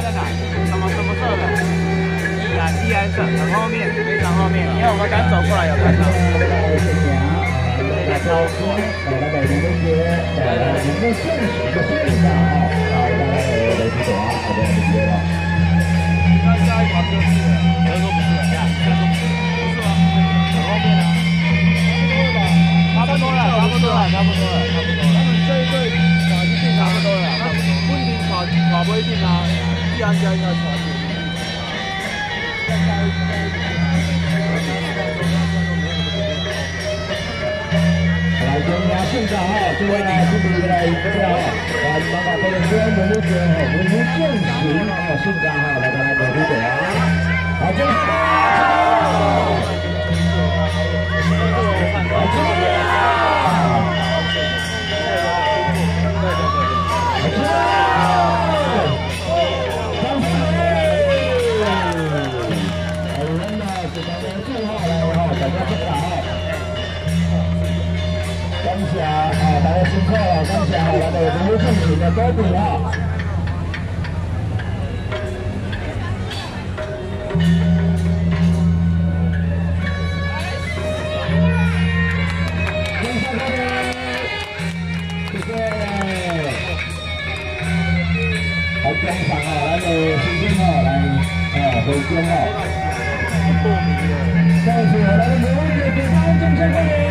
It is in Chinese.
什么什么色的？啊，T S 很后面，非常后面。你看我们刚走过来有看到。大家好，欢来到《武林风》。大家来，武林风的啊！好的，好的，好的，好的。你看下一款车是，车都不是，不是，不是？后面啊，差不多？差不多了，差不多了，差不多了，差不多了。他们这一队搞一定差不多了，不一定搞搞不一定啊。呀呀呀！啥子？来，今天现场哈，一下哈，来，把把这个们都，我们进行啊，现场哈，来，大家努力点啊，好，进来。大家辛苦了，感谢我哋好辛勤嘅多謝啊！好正常啊，来给新兵啊，来啊，回军啊！再次来，我们有请第三中山队。